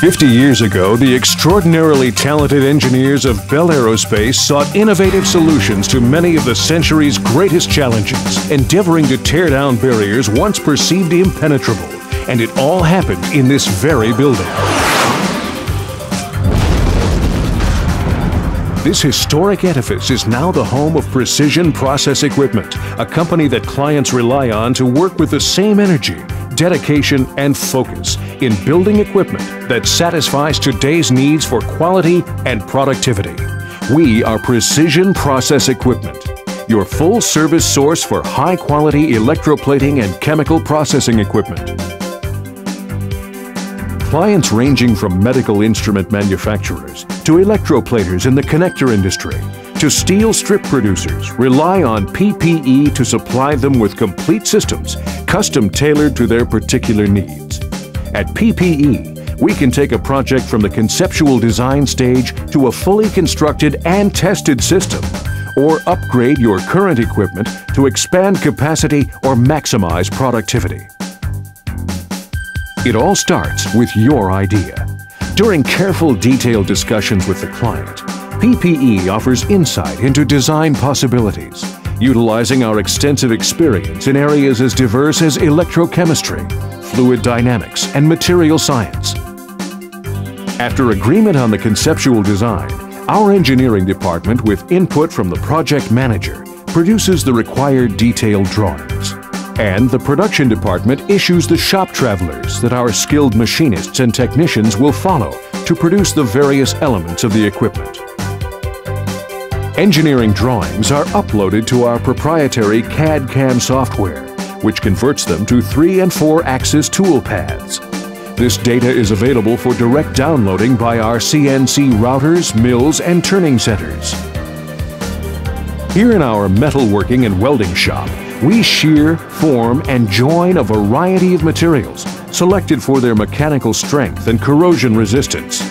50 years ago, the extraordinarily talented engineers of Bell Aerospace sought innovative solutions to many of the century's greatest challenges, endeavoring to tear down barriers once perceived impenetrable. And it all happened in this very building. This historic edifice is now the home of Precision Process Equipment, a company that clients rely on to work with the same energy, dedication, and focus in building equipment that satisfies today's needs for quality and productivity. We are Precision Process Equipment, your full service source for high quality electroplating and chemical processing equipment. Clients ranging from medical instrument manufacturers to electroplaters in the connector industry to steel strip producers rely on PPE to supply them with complete systems custom tailored to their particular needs. At PPE, we can take a project from the conceptual design stage to a fully constructed and tested system or upgrade your current equipment to expand capacity or maximize productivity. It all starts with your idea. During careful detailed discussions with the client, PPE offers insight into design possibilities, utilizing our extensive experience in areas as diverse as electrochemistry, fluid dynamics, and material science. After agreement on the conceptual design, our engineering department, with input from the project manager, produces the required detailed drawings. And the production department issues the shop travelers that our skilled machinists and technicians will follow to produce the various elements of the equipment. Engineering drawings are uploaded to our proprietary CAD-CAM software, which converts them to 3 and 4 axis tool paths. This data is available for direct downloading by our CNC routers, mills, and turning centers. Here in our metalworking and welding shop, we shear, form, and join a variety of materials selected for their mechanical strength and corrosion resistance.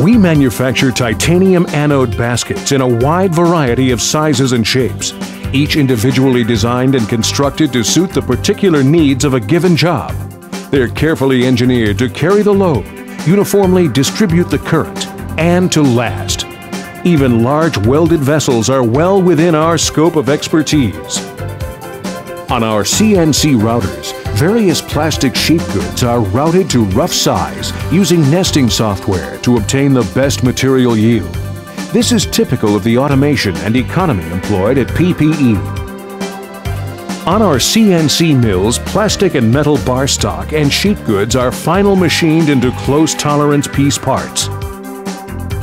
We manufacture titanium anode baskets in a wide variety of sizes and shapes, each individually designed and constructed to suit the particular needs of a given job. They're carefully engineered to carry the load, uniformly distribute the current, and to last. Even large welded vessels are well within our scope of expertise. On our CNC routers, various plastic sheet goods are routed to rough size using nesting software to obtain the best material yield. This is typical of the automation and economy employed at PPE. On our CNC mills, plastic and metal bar stock and sheet goods are final machined into close tolerance piece parts.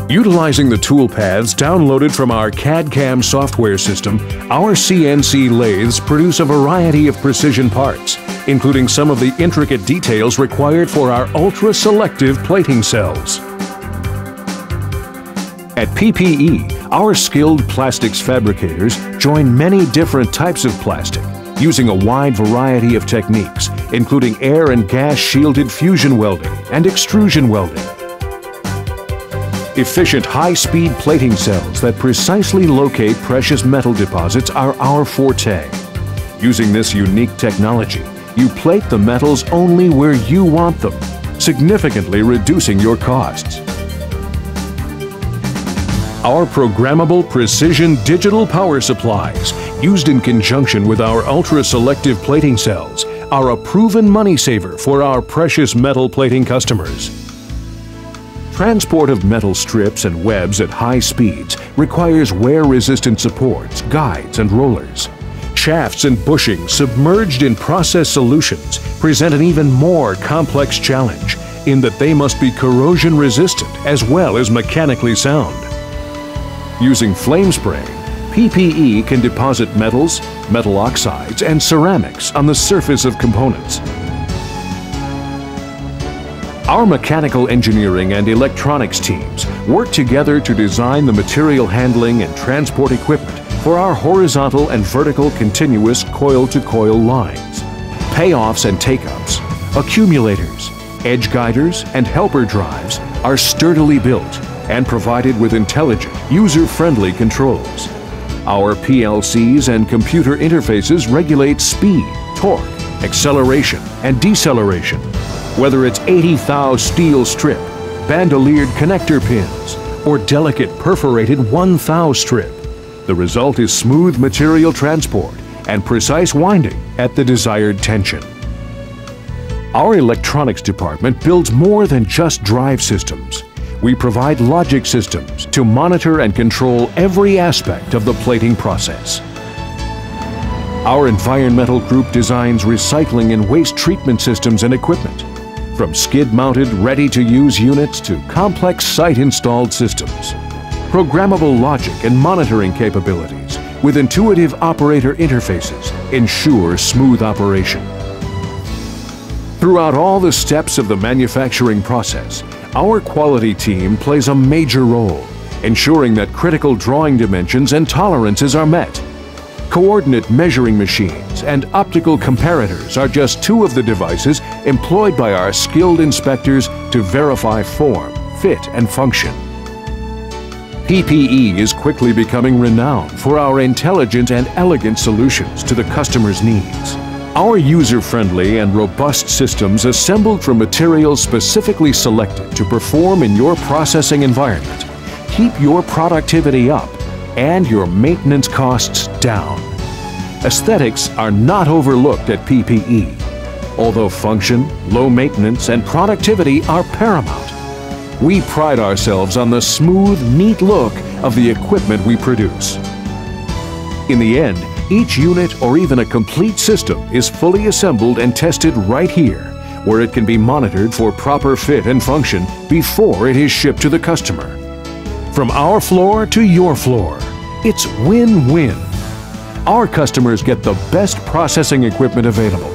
Utilizing the tool paths downloaded from our CAD-CAM software system, our CNC lathes produce a variety of precision parts, including some of the intricate details required for our ultra-selective plating cells. At PPE, our skilled plastics fabricators join many different types of plastic using a wide variety of techniques, including air and gas shielded fusion welding and extrusion welding. Efficient high-speed plating cells that precisely locate precious metal deposits are our forte. Using this unique technology, you plate the metals only where you want them, significantly reducing your costs. Our programmable precision digital power supplies, used in conjunction with our ultra-selective plating cells, are a proven money saver for our precious metal plating customers. Transport of metal strips and webs at high speeds requires wear-resistant supports, guides, and rollers. Shafts and bushings submerged in process solutions present an even more complex challenge in that they must be corrosion resistant as well as mechanically sound. Using flame spraying, PPE can deposit metals, metal oxides, and ceramics on the surface of components. Our mechanical engineering and electronics teams work together to design the material handling and transport equipment for our horizontal and vertical continuous coil-to-coil lines. Payoffs and take-ups, accumulators, edge guiders, and helper drives are sturdily built and provided with intelligent, user-friendly controls. Our PLCs and computer interfaces regulate speed, torque, acceleration, and deceleration Whether it's 80 thou steel strip, bandoliered connector pins, or delicate perforated 1 thou strip, the result is smooth material transport and precise winding at the desired tension. Our electronics department builds more than just drive systems. We provide logic systems to monitor and control every aspect of the plating process. Our environmental group designs recycling and waste treatment systems and equipment, from skid-mounted, ready-to-use units to complex site-installed systems. Programmable logic and monitoring capabilities with intuitive operator interfaces ensure smooth operation. Throughout all the steps of the manufacturing process, our quality team plays a major role, ensuring that critical drawing dimensions and tolerances are met. Coordinate measuring machines and optical comparators are just two of the devices employed by our skilled inspectors to verify form, fit, and function. PPE is quickly becoming renowned for our intelligent and elegant solutions to the customer's needs. Our user-friendly and robust systems assembled from materials specifically selected to perform in your processing environment keep your productivity up and your maintenance costs down. Aesthetics are not overlooked at PPE, although function, low maintenance, and productivity are paramount. We pride ourselves on the smooth, neat look of the equipment we produce. In the end, each unit or even a complete system is fully assembled and tested right here, where it can be monitored for proper fit and function before it is shipped to the customer. From our floor to your floor, it's win-win. Our customers get the best processing equipment available.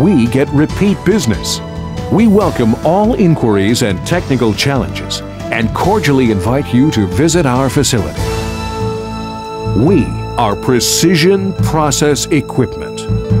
We get repeat business. We welcome all inquiries and technical challenges and cordially invite you to visit our facility. We are precision process equipment.